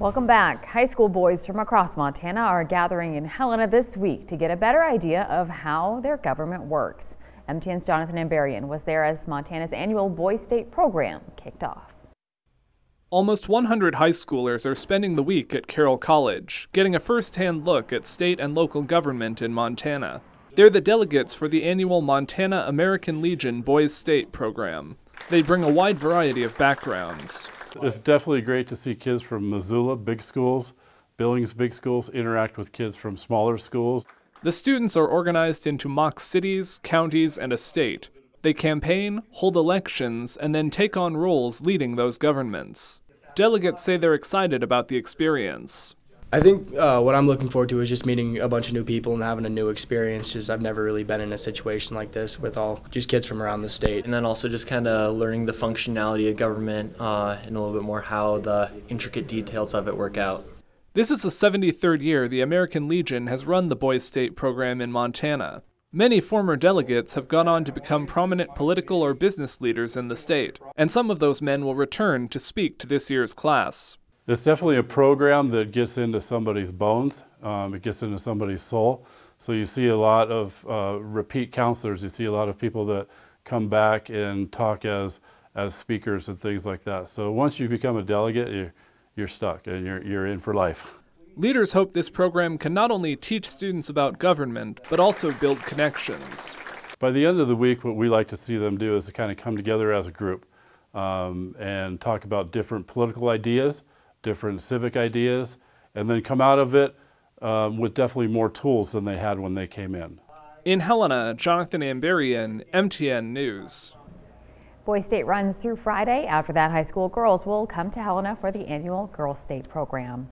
Welcome back. High school boys from across Montana are gathering in Helena this week to get a better idea of how their government works. MTN's Jonathan Ambarian was there as Montana's annual Boys State program kicked off. Almost 100 high schoolers are spending the week at Carroll College, getting a first-hand look at state and local government in Montana. They're the delegates for the annual Montana American Legion Boys State program. They bring a wide variety of backgrounds. It's definitely great to see kids from Missoula, big schools, Billings, big schools, interact with kids from smaller schools. The students are organized into mock cities, counties, and a state. They campaign, hold elections, and then take on roles leading those governments. Delegates say they're excited about the experience. I think uh, what I'm looking forward to is just meeting a bunch of new people and having a new experience. Just I've never really been in a situation like this with all just kids from around the state. And then also just kind of learning the functionality of government uh, and a little bit more how the intricate details of it work out. This is the 73rd year the American Legion has run the Boys State program in Montana. Many former delegates have gone on to become prominent political or business leaders in the state, and some of those men will return to speak to this year's class. It's definitely a program that gets into somebody's bones. Um, it gets into somebody's soul. So you see a lot of uh, repeat counselors. You see a lot of people that come back and talk as as speakers and things like that. So once you become a delegate, you're, you're stuck and you're, you're in for life. Leaders hope this program can not only teach students about government, but also build connections. By the end of the week, what we like to see them do is to kind of come together as a group um, and talk about different political ideas, different civic ideas, and then come out of it um, with definitely more tools than they had when they came in. In Helena, Jonathan Ambarian, MTN News. Boys State runs through Friday. After that, high school girls will come to Helena for the annual Girls State program.